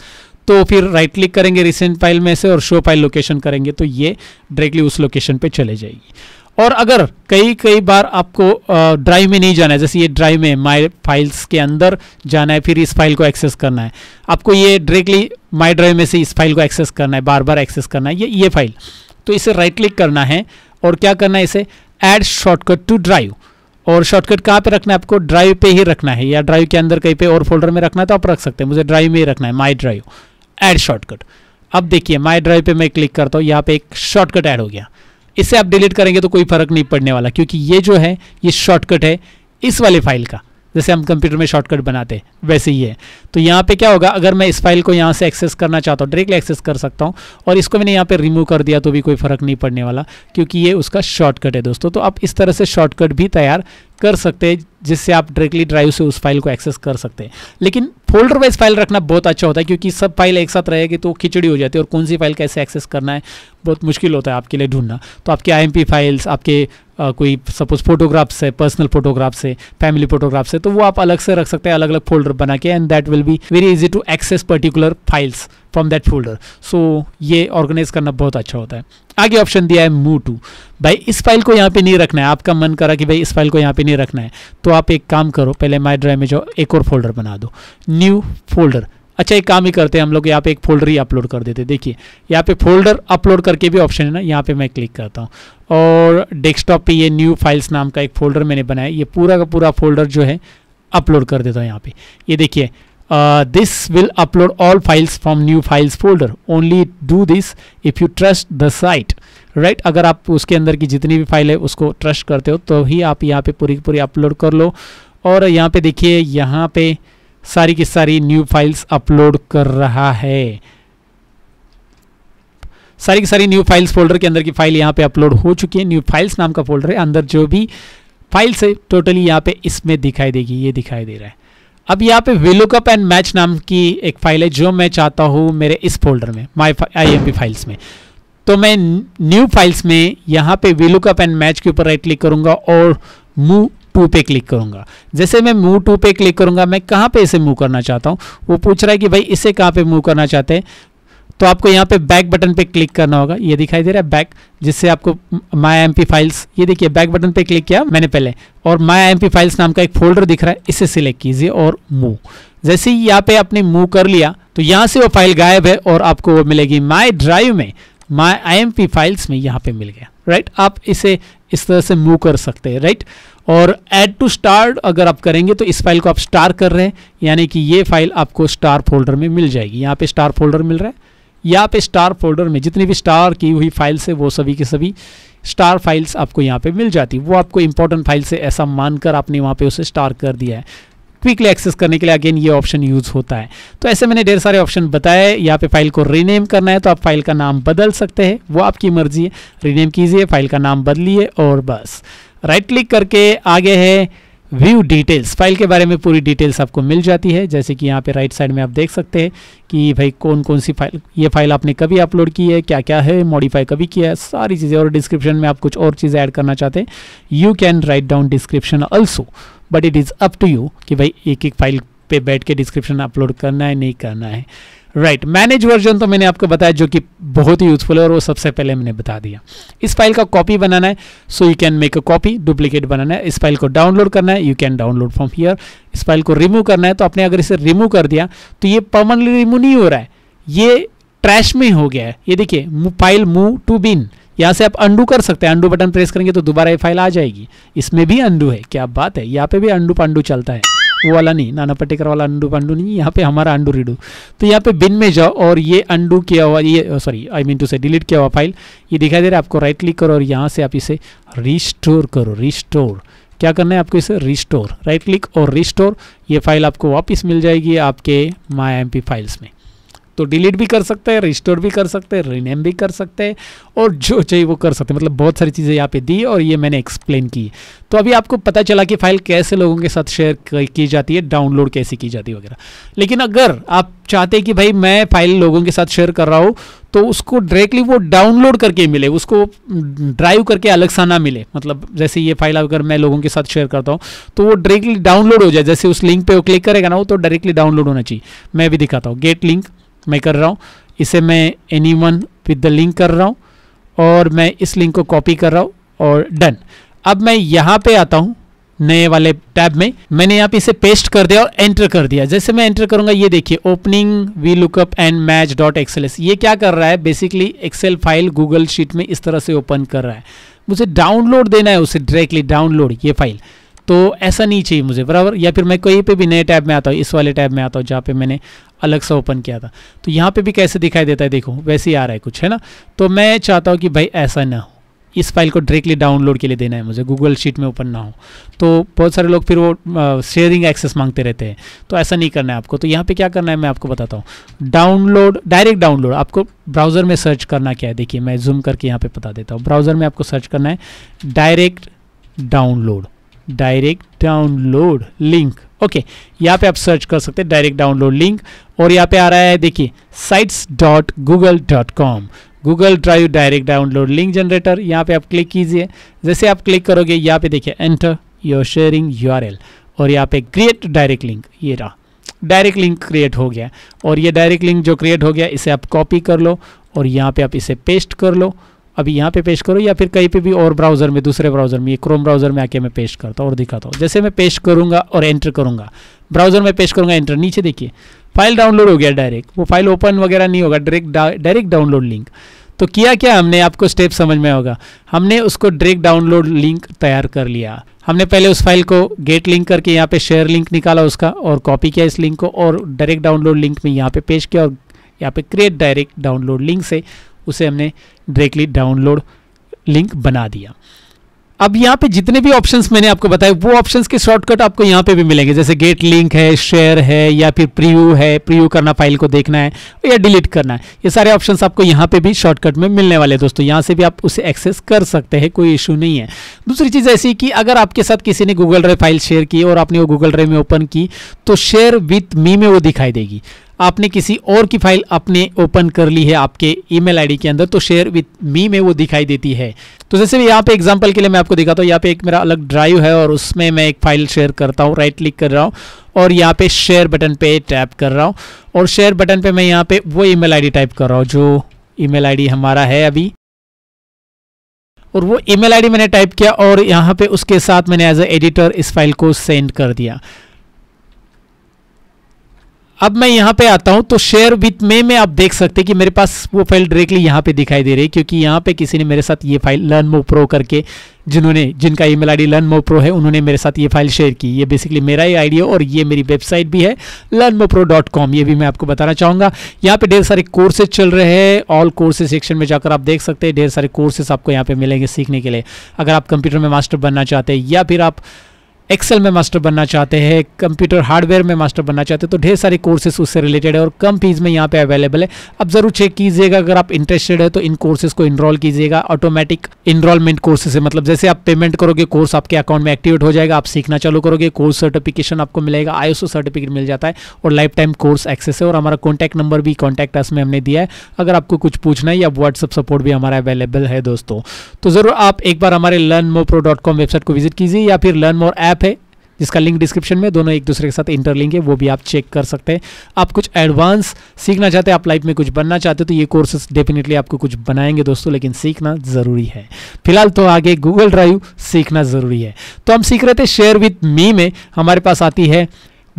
तो फिर राइट क्लिक करेंगे रिसेंट फ़ाइल में से और शो फ़ाइल लोकेशन करेंगे तो ये डायरेक्टली उस लोकेशन पे चले जाएगी। और अगर कई कई बार आपको ड्राइव में नहीं जाना है, जैसे ये ड्राइव में माई फाइल्स के अंदर जाना है, फिर इस फ़ाइल को एक्सेस करना है। आपको ये डायरेक्टली माई ड्राइव में से इस फ़ाइल को एक्सेस करना है बार बार एक्सेस करना है, ये ये फ़ाइल तो इसे राइट क्लिक करना है और क्या करना है इसे? ऐड शॉर्टकट टू ड्राइव और शॉर्टकट कहाँ पे रखना है आपको? ड्राइव पे ही रखना है या ड्राइव के अंदर कहीं पे और फोल्डर में रखना है तो आप रख सकते हैं। मुझे ड्राइव में ही रखना है माई ड्राइव ऐड शॉर्टकट अब देखिए माई ड्राइव पे मैं क्लिक करता हूँ, यहाँ पे एक शॉर्टकट ऐड हो गया। इसे आप डिलीट करेंगे तो कोई फ़र्क नहीं पड़ने वाला, क्योंकि ये जो है, ये शॉर्टकट है इस वाले फ़ाइल का। जैसे हम कंप्यूटर में शॉर्टकट बनाते हैं, वैसे ही है। तो यहाँ पे क्या होगा, अगर मैं इस फ़ाइल को यहाँ से एक्सेस करना चाहता हूँ डायरेक्टली एक्सेस कर सकता हूँ, और इसको मैंने यहाँ पे रिमूव कर दिया तो भी कोई फ़र्क नहीं पड़ने वाला, क्योंकि ये उसका शॉर्टकट है दोस्तों। तो आप इस तरह से शॉर्टकट भी तैयार कर सकते हैं, जिससे आप डायरेक्टली ड्राइव से उस फ़ाइल को एक्सेस कर सकते हैं। लेकिन फोल्डर वाइज फ़ाइल रखना बहुत अच्छा होता है, क्योंकि सब फ़ाइल एक साथ रहेगी तो खिचड़ी हो जाती है, और कौन सी फ़ाइल कैसे एक्सेस करना है, बहुत मुश्किल होता है आपके लिए ढूंढना। तो आपके आईएमपी फाइल्स आपके आ, कोई सपोज़ फोटोग्राफ्स है पर्सनल फोटोग्राफ्स है फैमिली फोटोग्राफ्स है तो वो आप अलग से रख सकते हैं अलग अलग फोल्डर बना के and that will be very easy to access particular files from that folder so ये ऑर्गेनाइज करना बहुत अच्छा होता है। आगे ऑप्शन दिया है मूव टू भाई इस फ़ाइल को यहाँ पे नहीं रखना है। आपका मन करा कि भाई इस फ़ाइल को यहाँ पे नहीं रखना है। तो आप एक काम करो पहले माई ड्राइव में जो एक और फोल्डर बना दो। न्यू फोल्डर अच्छा एक काम ही करते हैं, हम लोग यहाँ पे एक फोल्डर ही अपलोड कर देते देखिए, यहाँ पे फोल्डर अपलोड करके भी ऑप्शन है ना, यहाँ पे मैं क्लिक करता हूँ। और डेस्कटॉप पे ये न्यू फाइल्स नाम का एक फोल्डर मैंने बनाया, ये पूरा का पूरा फोल्डर जो है अपलोड कर देता हूँ यहाँ पे। ये देखिए this will upload all files from new files folder only do this if you trust the site right अगर आप उसके अंदर की जितनी भी फ़ाइल है, उसको ट्रस्ट करते हो तो ही आप यहाँ पे पूरी पूरी अपलोड कर लो। और यहाँ पे देखिए, यहाँ पे सारी की सारी न्यू फाइल्स अपलोड कर रहा है। सारी की सारी न्यू फाइल्स फोल्डर के अंदर की फ़ाइल यहाँ पे अपलोड हो चुकी है। न्यू फाइल्स नाम का फोल्डर है। अंदर जो भी फाइल्स है टोटली यहाँ पे इसमें दिखाई देगी, ये दिखाई दे रहा है। अब यहाँ पे विलुकअप एंड मैच नाम की एक फ़ाइल है जो मैं चाहता हूँ मेरे इस फोल्डर में माई आई फाइल्स में। तो मैं न्यू फाइल्स में यहाँ पे विलुकअप एंड मैच के ऊपर राइट क्लिक करूँगा और मूव टू पे क्लिक करूँगा। जैसे मैं मूव टू पे क्लिक करूँगा, मैं कहाँ पे इसे मूव करना चाहता हूँ? वो पूछ रहा है कि भाई, इसे कहाँ पे मूव करना चाहते हैं? तो आपको यहाँ पे बैक बटन पे क्लिक करना होगा। ये दिखाई दे रहा है बैक जिससे आपको माई एम फाइल्स ये देखिए बैक बटन पे क्लिक किया मैंने पहले। और माई एम फाइल्स नाम का एक फोल्डर दिख रहा है, इसे सिलेक्ट कीजिए और मूव जैसे ही यहाँ पे आपने मूव कर लिया तो यहाँ से वो फ़ाइल गायब है और आपको वो मिलेगी माई ड्राइव में। माई आई फाइल्स में यहाँ पे मिल गया। राइट आप इसे इस तरह से मूव कर सकते हैं। राइट और ऐड टू स्टार अगर आप करेंगे तो इस फ़ाइल को आप स्टार कर रहे हैं, यानी कि ये फ़ाइल आपको स्टार फोल्डर में मिल जाएगी। यहाँ पे स्टार फोल्डर मिल रहा है। यहाँ पे स्टार फोल्डर में जितनी भी स्टार की हुई फाइल्स है, वो सभी के सभी स्टार फाइल्स आपको यहाँ पे मिल जाती वो आपको इंपॉर्टेंट फ़ाइल से ऐसा मानकर आपने वहाँ पे उसे स्टार कर दिया है। क्विकली एक्सेस करने के लिए अगेन ये ऑप्शन यूज़ होता है। तो ऐसे मैंने ढेर सारे ऑप्शन बताए यहाँ पे फ़ाइल को रीनेम करना है तो आप फ़ाइल का नाम बदल सकते हैं। वो आपकी मर्ज़ी है। रीनेम कीजिए फ़ाइल का नाम बदलिए और बस। राइट क्लिक करके आगे है व्यू डिटेल्स फ़ाइल के बारे में पूरी डिटेल्स आपको मिल जाती है। जैसे कि यहाँ पे राइट साइड में आप देख सकते हैं कि भाई कौन कौन सी फ़ाइल ये फ़ाइल आपने कभी अपलोड की है क्या क्या है मॉडिफाई कभी किया है, सारी चीज़ें। और डिस्क्रिप्शन में आप कुछ और चीज़ें ऐड करना चाहते हैं you can write down description also but it is up to you कि भाई एक एक फ़ाइल पे बैठ के डिस्क्रिप्शन अपलोड करना है, नहीं करना है। राइट मैनेज वर्जन तो मैंने आपको बताया जो कि बहुत ही यूजफुल है और वो सबसे पहले मैंने बता दिया। इस फ़ाइल का कॉपी बनाना है so you can make a copy duplicate बनाना है। इस फ़ाइल को डाउनलोड करना है you can download from here इस फ़ाइल को रिमूव करना है तो आपने अगर इसे रिमूव कर दिया तो ये परमानेंटली रिमूव नहीं हो रहा है। ये ट्रैश में हो गया है। ये देखिए फ़ाइल मूव टू बिन यहाँ से आप अंडू कर सकते हैं। अंडू बटन प्रेस करेंगे तो दोबारा ये फ़ाइल आ जाएगी। इसमें भी अंडू है। क्या बात है? यहाँ पे भी अंडू पांडू चलता है। वो वाला नहीं नाना पटेकर वाला अंडू पंडू नहीं, यहाँ पे हमारा अंडू रीडू। तो यहाँ पे बिन में जाओ और ये अंडू किया हुआ, ये sorry I mean to say delete किया हुआ फ़ाइल ये दिखाई दे रहा है, आपको राइट क्लिक करो और यहाँ से आप इसे रिस्टोर करो रिस्टोर क्या करना है आपको इसे रिस्टोर राइट क्लिक और रिस्टोर ये फ़ाइल आपको वापस मिल जाएगी आपके माई एम फाइल्स में। तो डिलीट भी कर सकते हैं रिस्टोर भी कर सकते हैं रीनेम भी कर सकते हैं और जो चाहिए वो कर सकते हैं। मतलब बहुत सारी चीज़ें यहाँ पे दी और ये मैंने एक्सप्लेन की। तो अभी आपको पता चला कि फ़ाइल कैसे लोगों के साथ शेयर की जाती है डाउनलोड कैसे की जाती है वगैरह। लेकिन अगर आप चाहते हैं कि भाई मैं फ़ाइल लोगों के साथ शेयर कर रहा हूँ तो उसको डायरेक्टली वो डाउनलोड करके मिले, उसको ड्राइव करके अलग सा ना मिले। मतलब जैसे ये फ़ाइल अगर मैं लोगों के साथ शेयर करता हूँ तो वो डायरेक्टली डाउनलोड हो जाए। जैसे उस लिंक पे वो क्लिक करेगा ना, वो तो डायरेक्टली डाउनलोड होना चाहिए। मैं भी दिखाता हूँ। गेट लिंक मैं कर रहा हूँ। इसे मैं anyone with the link कर रहा हूँ और मैं इस लिंक को कॉपी कर रहा हूँ और डन अब मैं यहाँ पे आता हूँ, नए वाले टैब में। मैंने यहाँ पे इसे पेस्ट कर दिया और एंटर कर दिया। जैसे मैं एंटर करूँगा, ये देखिए opening V lookup and match dot XL ये क्या कर रहा है? Basically Excel file Google sheet में इस तरह से ओपन कर रहा है। मुझे डाउनलोड देना है उसे डायरेक्टली डाउनलोड ये फ़ाइल तो ऐसा नहीं चाहिए मुझे, बराबर? या फिर मैं कहीं पे भी नए टैब में आता हूँ, इस वाले टैब में आता हूँ, जहाँ पे मैंने अलग सा ओपन किया था। तो यहाँ पे भी कैसे दिखाई देता है, देखो, वैसे ही आ रहा है कुछ, है ना? तो मैं चाहता हूँ कि भाई ऐसा ना हो। इस फ़ाइल को डायरेक्टली डाउनलोड के लिए देना है मुझे गूगल शीट में ओपन ना हो। तो बहुत सारे लोग फिर वो शेयरिंग एक्सेस मांगते रहते हैं। तो ऐसा नहीं करना है आपको। तो यहाँ पे क्या करना है, मैं आपको बताता हूँ। डाउनलोड डायरेक्ट डाउनलोड आपको ब्राउज़र में सर्च करना क्या है? देखिए, मैं जूम करके यहाँ पर बता देता हूँ। ब्राउज़र में आपको सर्च करना है direct download direct download link. Okay, यहाँ पे आप सर्च कर सकते हैं डायरेक्ट डाउनलोड लिंक। और यहाँ पे आ रहा है, देखिए sites dot Google dot com Google Drive direct download link generator, यहाँ पे आप क्लिक कीजिए। जैसे आप क्लिक करोगे, यहाँ पे देखिए एंटर योर शेयरिंग यूआरएल और यहाँ पे क्रिएट डायरेक्ट लिंक ये रहा। डायरेक्ट लिंक क्रिएट हो गया। और ये डायरेक्ट लिंक जो क्रिएट हो गया, इसे आप कॉपी कर लो। और यहाँ पे आप इसे पेस्ट कर लो। अभी यहाँ पे पेश करो या फिर कहीं पे भी और ब्राउज़र में, दूसरे ब्राउज़र में, ये क्रोम ब्राउज़र में आके मैं पेश करता हूँ और दिखाता हूँ। जैसे मैं पेश करूँगा और एंटर करूँगा। ब्राउज़र में पेश करूँगा, एंटर नीचे देखिए। फ़ाइल डाउनलोड हो गया डायरेक्ट। वो फ़ाइल ओपन वगैरह नहीं होगा, डायरेक्ट डायरेक्ट डाउनलोड लिंक। तो किया क्या हमने? आपको स्टेप समझ में होगा हमने उसको डायरेक्ट डाउनलोड लिंक तैयार कर लिया। हमने पहले उस फ़ाइल को गेट लिंक करके यहाँ पे शेयर लिंक निकाला उसका और कॉपी किया इस लिंक को और डायरेक्ट डाउनलोड लिंक में यहाँ पे पेश किया और यहाँ पे क्रिएट डायरेक्ट डाउनलोड लिंक से उसे हमने डायरेक्टली डाउनलोड लिंक बना दिया। अब यहाँ पे जितने भी ऑप्शंस मैंने आपको बताए, वो ऑप्शंस के शॉर्टकट आपको यहाँ पे भी मिलेंगे। जैसे गेट लिंक है शेयर है, या फिर प्रीव्यू है प्रीव्यू करना फ़ाइल को देखना है, या डिलीट करना है। ये सारे ऑप्शंस आपको यहाँ पे भी शॉर्टकट में मिलने वाले हैं दोस्तों। यहाँ से भी आप उसे एक्सेस कर सकते हैं, कोई इशू नहीं है। दूसरी चीज़ ऐसी कि अगर आपके साथ किसी ने गूगल ड्राइव फ़ाइल शेयर की और आपने वो गूगल ड्राइव में ओपन की तो शेयर विथ मी में वो दिखाई देगी। आपने किसी और की फ़ाइल अपने ओपन कर ली है आपके ईमेल आईडी के अंदर तो शेयर विथ मी में वो दिखाई देती है। तो जैसे भी यहाँ पे एग्जांपल के लिए मैं आपको दिखाता हूँ, यहाँ पे एक मेरा अलग ड्राइव है और उसमें मैं एक फ़ाइल शेयर करता हूँ राइट क्लिक कर रहा हूँ और यहाँ पे शेयर बटन पे टैप कर रहा हूँ और शेयर बटन पे मैं यहाँ पे वो ईमेल आईडी टाइप कर रहा हूँ, जो ईमेल आईडी हमारा है अभी। और वो ईमेल आईडी मैंने टाइप किया और यहाँ पे उसके साथ मैंने एज ए एडिटर इस फ़ाइल को सेंड कर दिया। अब मैं यहाँ पे आता हूँ तो शेयर विथ मे में आप देख सकते हैं कि मेरे पास वो फ़ाइल डायरेक्टली यहाँ पे दिखाई दे रही है, क्योंकि यहाँ पे किसी ने मेरे साथ ये फ़ाइल लर्न मो प्रो करके, जिन्होंने, जिनका email ID learn more pro है, उन्होंने मेरे साथ ये फ़ाइल शेयर की। ये बेसिकली मेरा ही आईडी है और ये मेरी वेबसाइट भी है लर्न मो प्रो डॉट कॉम ये भी मैं आपको बताना चाहूँगा। यहाँ पे ढेर सारे कोर्सेज चल रहे हैं ऑल कोर्सेज सेक्शन में जाकर आप देख सकते हैं, ढेर सारे कोर्सेज आपको यहाँ पे मिलेंगे सीखने के लिए। अगर आप कंप्यूटर में मास्टर बनना चाहते हैं, या फिर आप एक्सेल में मास्टर बनना चाहते हैं कंप्यूटर हार्डवेयर में मास्टर बनना चाहते हैं तो ढेर सारे कोर्सेज उससे रिलेटेड है और कम फ़ीस में यहाँ पे अवेलेबल है। अब ज़रूर चेक कीजिएगा, अगर आप इंटरेस्टेड है तो इन कोर्सेज को इनरोल कीजिएगा। ऑटोमेटिक इनरोलमेंट कोर्सेज है मतलब जैसे आप पेमेंट करोगे कोर्स आपके अकाउंट में एक्टिवेट हो जाएगा, आप सीखना चालू करोगे कोर्स सर्टिफिकेशन आपको मिलेगा आई सर्टिफिकेट मिल जाता है और लाइफ टाइम कोर्स एक्सेस है और हमारा कॉन्टैक्ट नंबर भी कॉन्टैक्ट अस में हमने दिया है। अगर आपको कुछ पूछना है या व्हाट्सअप सपोर्ट भी हमारा अवेलेबल है दोस्तों तो ज़रूर आप एक बार हमारे लर्न वेबसाइट को विज़िट कीजिए या फिर लर्न मोर ऐप है, जिसका लिंक डिस्क्रिप्शन में दोनों एक दूसरे के साथ इंटरलिंक है, वो भी आप चेक कर सकते हैं। आप कुछ एडवांस सीखना चाहते हैं, आप लाइफ में कुछ बनना चाहते हो तो ये कोर्सेस डेफिनेटली आपको कुछ बनाएँगे दोस्तों, लेकिन सीखना ज़रूरी है। फ़िलहाल तो आगे गूगल ड्राइव सीखना ज़रूरी है। तो हम सीख रहे थे शेयर विथ मी में, हमारे पास आती है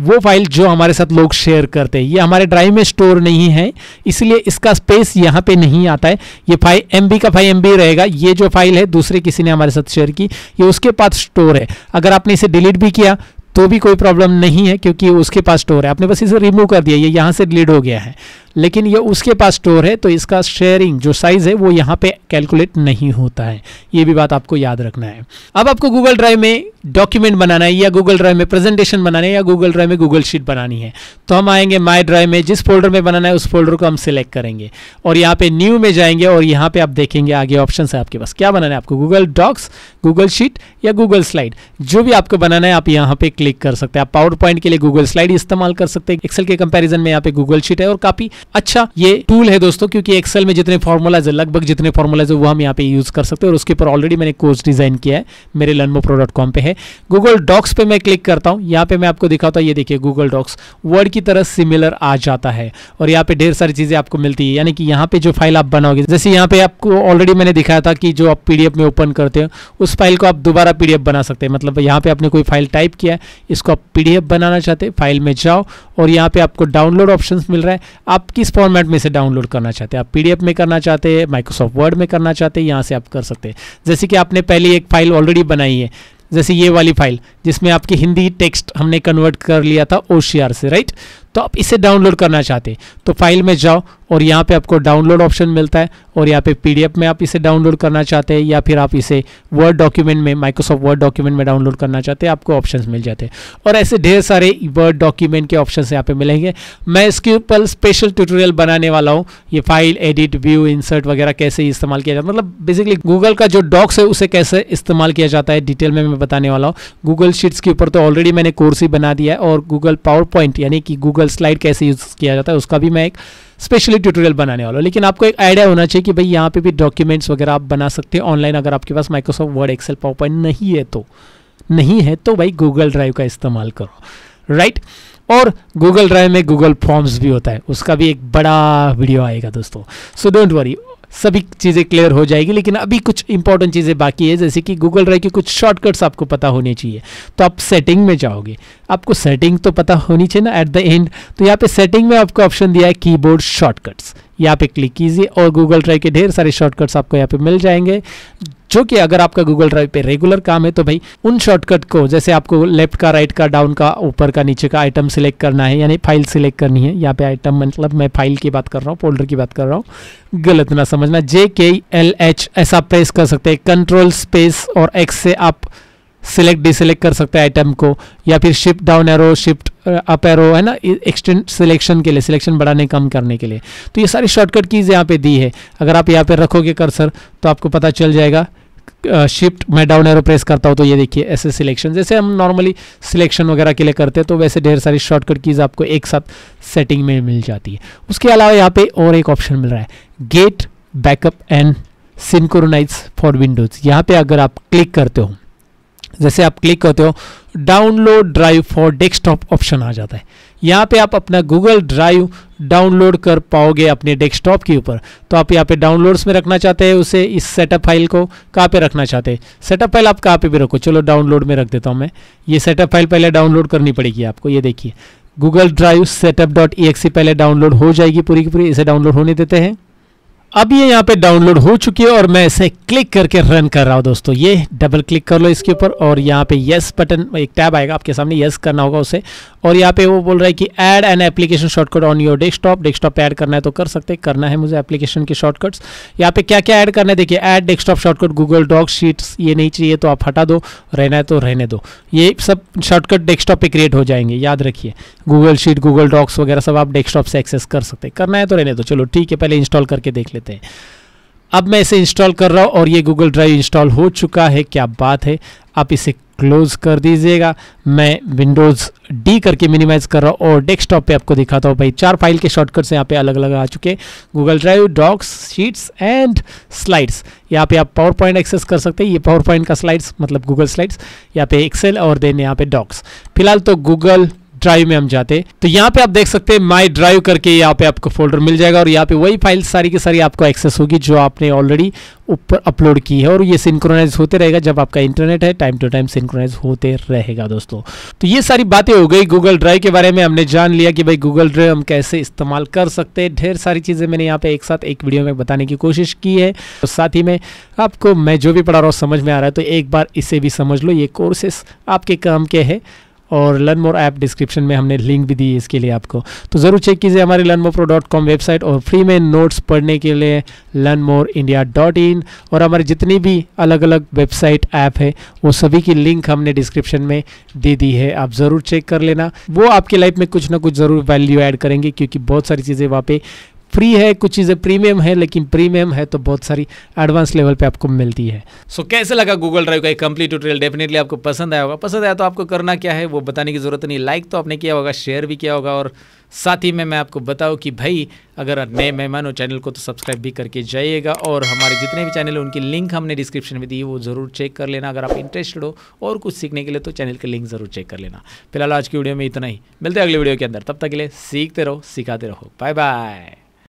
वो फ़ाइल जो हमारे साथ लोग शेयर करते हैं, ये हमारे ड्राइव में स्टोर नहीं है, इसलिए इसका स्पेस यहाँ पे नहीं आता है। ये फाइव एम का फाइव एम रहेगा, ये जो फ़ाइल है, दूसरे किसी ने हमारे साथ शेयर की, ये उसके पास स्टोर है। अगर आपने इसे डिलीट भी किया तो भी कोई प्रॉब्लम नहीं है, क्योंकि उसके पास स्टोर है। आपने बस इसे रिमूव कर दिया, ये यहाँ से डिलीट हो गया है। लेकिन ये उसके पास स्टोर है तो इसका शेयरिंग जो साइज़ है, वो यहाँ पे कैलकुलेट नहीं होता है। ये भी बात आपको याद रखना है। अब आपको गूगल ड्राइव में डॉक्यूमेंट बनाना है या गूगल ड्राइव में प्रेजेंटेशन बनाना है या गूगल ड्राइव में गूगल शीट बनानी है। तो हम आएँगे माई ड्राइव में, जिस फोल्डर में बनाना है, उस फोल्डर को हम सिलेक्ट करेंगे। और यहाँ पे न्यू में जाएँगे और यहाँ पे आप देखेंगे आगे ऑप्शन है आपके पास। क्या बनाना है आपको? गूगल डॉक्स गूगल शीट या गूगल स्लाइड जो भी आपको बनाना है, आप यहाँ पे क्लिक कर सकते हैं। आप पावर पॉइंट के लिए गूगल स्लाइड इस्तेमाल कर सकते हैं। एक्सेल के कंपेरिजन में यहाँ पे गूगल शीट है और काफ़ी अच्छा ये टूल है दोस्तों, क्योंकि एक्सेल में जितने फॉर्मूलाज है, लगभग जितने फॉर्मूलाज है, वो हम यहाँ पे यूज़ कर सकते हैं और उसके ऊपर ऑलरेडी मैंने कोर्स डिज़ाइन किया है, मेरे लर्नमो प्रो डॉट कॉम पे है। गूगल डॉक्स पे मैं क्लिक करता हूँ, यहाँ पे मैं आपको दिखाता हूँ, ये देखिए गूगल डॉक्स वर्ड की तरह सिमिलर आ जाता है और यहाँ पे ढेर सारी चीज़ें आपको मिलती है, यानी कि यहाँ पे जो फ़ाइल आप बनाओगे, जैसे यहाँ पे आपको ऑलरेडी मैंने दिखाया था कि जो आप पीडीएफ में ओपन करते हो, उस फ़ाइल को आप दोबारा पीडीएफ बना सकते हैं। मतलब यहाँ पे आपने कोई फ़ाइल टाइप किया है, इसको आप पीडीएफ बनाना चाहते हैं फ़ाइल में जाओ और यहाँ पे आपको डाउनलोड ऑप्शन मिल रहा है। आप किस फॉर्मेट में से डाउनलोड करना चाहते हैं? आप पीडीएफ में करना चाहते हैं माइक्रोसॉफ्ट वर्ड में करना चाहते हैं, यहाँ से आप कर सकते हैं। जैसे कि आपने पहले एक फ़ाइल ऑलरेडी बनाई है, जैसे ये वाली फ़ाइल जिसमें आपकी हिंदी टेक्स्ट हमने कन्वर्ट कर लिया था ओसीआर से राइट तो आप इसे डाउनलोड करना चाहते हैं। तो फ़ाइल में जाओ और यहाँ पे आपको डाउनलोड ऑप्शन मिलता है और यहाँ पे पीडीएफ में आप इसे डाउनलोड करना चाहते हैं या फिर आप इसे वर्ड डॉक्यूमेंट में माइक्रोसॉफ्ट वर्ड डॉक्यूमेंट में डाउनलोड करना चाहते हैं, आपको ऑप्शंस मिल जाते हैं। और ऐसे ढेर सारे वर्ड डॉक्यूमेंट के ऑप्शन यहाँ पे मिलेंगे। मैं इसके ऊपर स्पेशल ट्यूटोरियल बनाने वाला हूँ। ये फ़ाइल एडिट व्यू इंसर्ट वगैरह कैसे इस्तेमाल किया जाता है। मतलब बेसिकली गूगल का जो डॉक्स है, उसे कैसे इस्तेमाल किया जाता है डिटेल में मैं बताने वाला हूँ। गूगल शीट्स के ऊपर तो ऑलरेडी मैंने कोर्स ही बना दिया है और गूगल पावर पॉइंट यानी कि गूगल स्लाइड कैसे यूज़ किया जाता है, उसका भी मैं एक स्पेशली ट्यूटोरियल बनाने वाला हूँ। लेकिन आपको एक आइडिया होना चाहिए कि भाई यहाँ पे भी डॉक्यूमेंट्स वगैरह आप बना सकते हैं ऑनलाइन अगर आपके पास Microsoft Word Excel PowerPoint नहीं है तो नहीं है तो भाई गूगल ड्राइव का इस्तेमाल करो राइट और गूगल ड्राइव में गूगल फॉर्म्स भी होता है, उसका भी एक बड़ा वीडियो आएगा दोस्तों। सो डोंट वरी सभी चीज़ें क्लियर हो जाएगी, लेकिन अभी कुछ इंपॉर्टेंट चीज़ें बाकी है, जैसे कि गूगल ड्राइव के कुछ शॉर्टकट्स आपको पता होने चाहिए। तो आप सेटिंग में जाओगे। आपको सेटिंग तो पता होनी चाहिए ना एट द एंड तो यहाँ पे सेटिंग में आपको ऑप्शन दिया है कीबोर्ड शॉर्टकट्स यहाँ पे क्लिक कीजिए और गूगल ड्राइव के ढेर सारे शॉर्टकट्स आपको यहाँ पे मिल जाएँगे। जो कि अगर आपका गूगल ड्राइव पे रेगुलर काम है तो भाई उन शॉर्टकट को, जैसे आपको लेफ़्ट का राइट का डाउन का, ऊपर का, नीचे का आइटम सिलेक्ट करना है, यानी फ़ाइल सिलेक्ट करनी है। यहाँ पे आइटम मतलब मैं फ़ाइल की बात कर रहा हूँ फोल्डर की बात कर रहा हूँ। गलत ना समझना। जे के एल एच ऐसा प्रेस कर सकते हैं। कंट्रोल स्पेस और एक्स से आप सिलेक्ट डिसलेक्ट कर सकते हैं आइटम को। या फिर shift down arrow shift up arrow है ना? एक्सटेंड सिलेक्शन के लिए सिलेक्शन बढ़ाने, कम करने के लिए। तो ये सारी शॉर्टकट कीज़ यहाँ पे दी है। अगर आप यहाँ पे रखोगे कर्सर तो आपको पता चल जाएगा शिफ्ट मैं डाउन एरो प्रेस करता हूँ तो ये देखिए, ऐसे सिलेक्शन जैसे हम नॉर्मली सिलेक्शन वगैरह के लिए करते हैं तो वैसे ढेर सारी शॉर्टकट कीज़ आपको एक साथ सेटिंग में मिल जाती है। उसके अलावा यहाँ पे और एक ऑप्शन मिल रहा है get backup and synchronize for Windows यहाँ पे अगर आप क्लिक करते हो, जैसे आप क्लिक करते हो download drive for desktop option आ जाता है। यहाँ पे आप अपना गूगल ड्राइव डाउनलोड कर पाओगे अपने डेस्कटॉप के ऊपर। तो आप यहाँ पे डाउनलोड्स में रखना चाहते हैं उसे, इस सेटअप फ़ाइल को कहाँ पे रखना चाहते हैं? सेटअप फ़ाइल आप कहाँ पे भी रखो। चलो डाउनलोड में रख देता हूँ मैं। ये सेटअप फ़ाइल पहले डाउनलोड करनी पड़ेगी आपको। ये देखिए। गूगल ड्राइव सेटअप डॉट पहले डाउनलोड हो जाएगी पूरी की पूरी। इसे डाउनलोड होने देते हैं। अब ये यहाँ पे डाउनलोड हो चुकी है और मैं इसे क्लिक करके रन कर रहा हूँ दोस्तों। ये डबल क्लिक कर लो इसके ऊपर और यहाँ पे यस बटन एक टैब आएगा आपके सामने यस करना होगा उसे। और यहाँ पे वो बोल रहा है कि add an application shortcut on your desktop desktop add करना है तो कर सकते करना है मुझे एप्लीकेशन के शॉर्टकट्स यहाँ पे क्या क्या ऐड करना है? देखिए add desktop shortcut Google Doc Sheets ये नहीं चाहिए तो आप हटा दो, रहना है तो रहने दो। ये सब शॉर्टकट डेस्कटॉप पे क्रिएट हो जाएँगे, याद रखिए। गूगल शीट गूगल डॉक्स वगैरह सब आप डेस्कटॉप से एक्सेस कर सकते करना है तो रहने दो। चलो, ठीक है, पहले इंस्टॉल करके देख लेते हैं। अब मैं इसे इंस्टॉल कर रहा हूँ और ये गूगल ड्राइव इंस्टॉल हो चुका है। क्या बात है। आप इसे क्लोज कर दीजिएगा। मैं विंडोज़ डी करके मिनिमाइज कर रहा हूँ और डेस्कटॉप पे आपको दिखाता हूँ। भाई, चार फ़ाइल के शॉर्टकट्स यहाँ पे अलग अलग आ चुके Google Drive Docs Sheets and Slides यहाँ पे आप पावर पॉइंट एक्सेस कर सकते हैं। ये पावर पॉइंट का स्लाइड्स मतलब गूगल स्लाइड्स यहाँ पे एक्सेल और देन यहाँ पे डॉक्स फ़िलहाल तो गूगल ड्राइव में हम जाते तो यहाँ पे आप देख सकते हैं माई ड्राइव करके यहाँ पे आपको फोल्डर मिल जाएगा और यहाँ पे वही फ़ाइल सारी की सारी आपको एक्सेस होगी जो आपने ऑलरेडी ऊपर अपलोड की है और ये सिंक्रोनाइज होते रहेगा जब आपका इंटरनेट है टाइम टू टाइम सिंक्रोनाइज होते रहेगा दोस्तों। तो ये सारी बातें हो गई गूगल ड्राइव के बारे में, हमने जान लिया कि भाई गूगल ड्राइव हम कैसे इस्तेमाल कर सकते हैं। ढेर सारी चीज़ें मैंने यहाँ पे एक साथ एक वीडियो में बताने की कोशिश की है। तो साथ ही में आपको मैं जो भी पढ़ा रहा हूँ, समझ में आ रहा है तो एक बार इसे भी समझ लो, ये कोर्सेस आपके काम के है। और लर्न मोर ऐप डिस्क्रिप्शन में हमने लिंक भी दी है इसके लिए आपको। तो ज़रूर चेक कीजिए हमारे learn more pro dot com website और फ्री में नोट्स पढ़ने के लिए learn more India dot in और हमारी जितनी भी अलग अलग वेबसाइट ऐप है, वो सभी की लिंक हमने डिस्क्रिप्शन में दे दी है। आप ज़रूर चेक कर लेना। वो आपकी लाइफ में कुछ ना कुछ ज़रूर वैल्यू ऐड करेंगे क्योंकि बहुत सारी चीज़ें वहाँ पे फ्री है कुछ चीज़ें प्रीमियम है लेकिन प्रीमियम है तो बहुत सारी एडवांस लेवल पे आपको मिलती है। सो so, कैसे लगा गूगल ड्राइव का एक कंप्लीट ट्यूटोरियल डेफिनेटली आपको पसंद आया होगा। पसंद आया तो आपको करना क्या है वो बताने की ज़रूरत नहीं। लाइक तो आपने किया होगा शेयर भी किया होगा और साथ ही में मैं आपको बताऊँ कि भाई अगर नए मेहमान हो चैनल को तो सब्सक्राइब भी करके जाइएगा और हमारे जितने भी चैनल हैं उनकी लिंक हमने डिस्क्रिप्शन में दी है वो ज़रूर चेक कर लेना। अगर आप इंटरेस्टेड हो और कुछ सीखने के लिए तो चैनल के लिंक ज़रूर चेक कर लेना। फ़िलहाल आज की वीडियो में इतना ही। मिलते हैं अगले वीडियो के अंदर। तब तक के लिए सीखते रहो सिखाते रहो। Bye bye